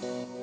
Bye.